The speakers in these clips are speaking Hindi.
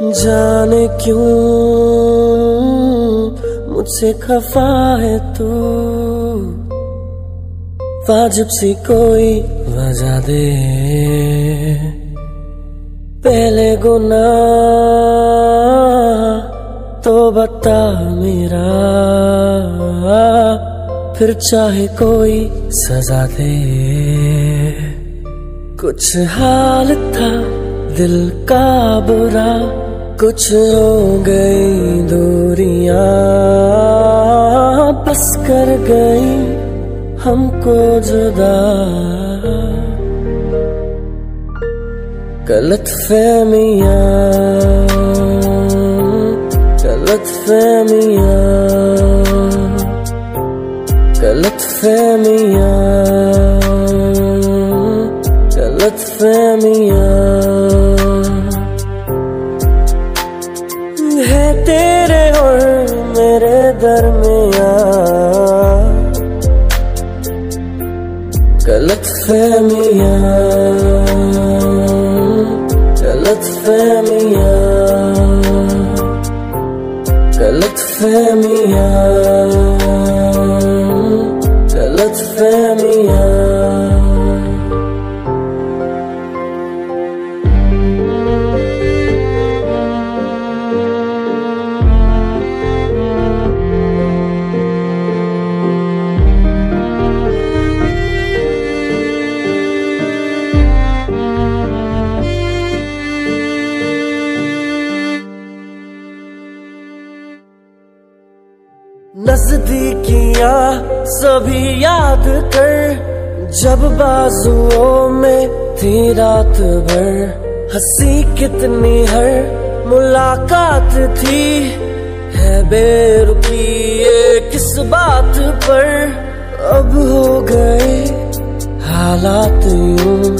जाने क्यों मुझसे खफा है तू? वाजिब सी कोई वजह दे। पहले गुना तो बता मेरा। फिर चाहे कोई सजा दे। कुछ हाल था दिल का बुरा। कुछ हो गई दूरियाँ, बस कर गई हमको जुदा। गलत फहमिया गलत फहमिया गलत फहमिया गलत फहमिया। तेरे और मेरे दरमिया गलत फहमिया गलत फहमिया गलत फहमिया गलत फहमिया। नजदीकियाँ सभी याद कर, जब बाजुओं में थी रात भर। हँसी कितनी हर मुलाकात थी, है बेरुखी ये किस बात पर? अब हो गए हालात यूँ।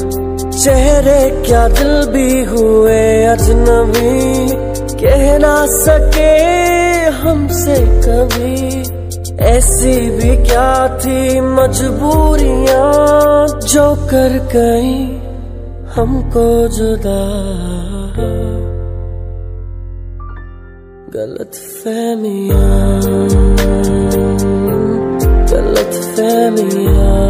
चेहरे क्या दिल भी हुए अजनबी? कह ना सके हमसे कभी। ऐसी भी क्या थी मजबूरियाँ जो कर गई हमको जुदा? गलत फहमिया गलत फहमिया।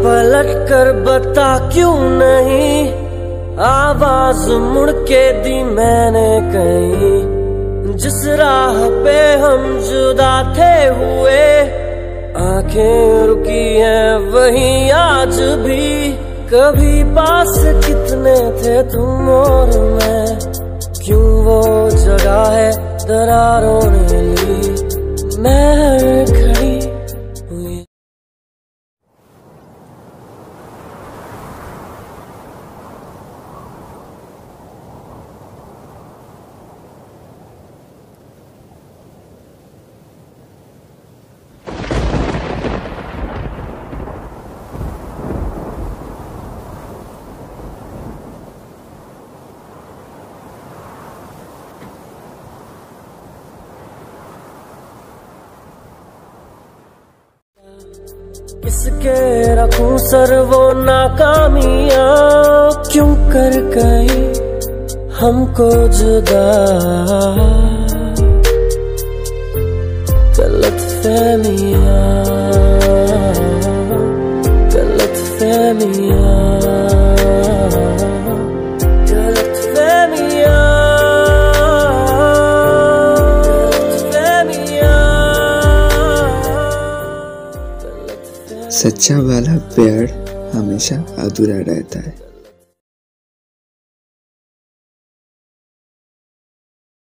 पलट कर बता क्यों नहीं? आवाज़ मुड़ के दी मैंने कहीं। जिस राह पे हम जुदा थे हुए, आँखें रुकी हैं वही आज भी। कभी पास कितने थे तुम और मैं? क्यों वो जगह है दरारों ने ली? मैं किसके रखूँ सर वो नाकामिया। क्यों कर गई हमको जुदा? गलत फहमिया। सच्चा वाला प्यार हमेशा अधूरा रहता है।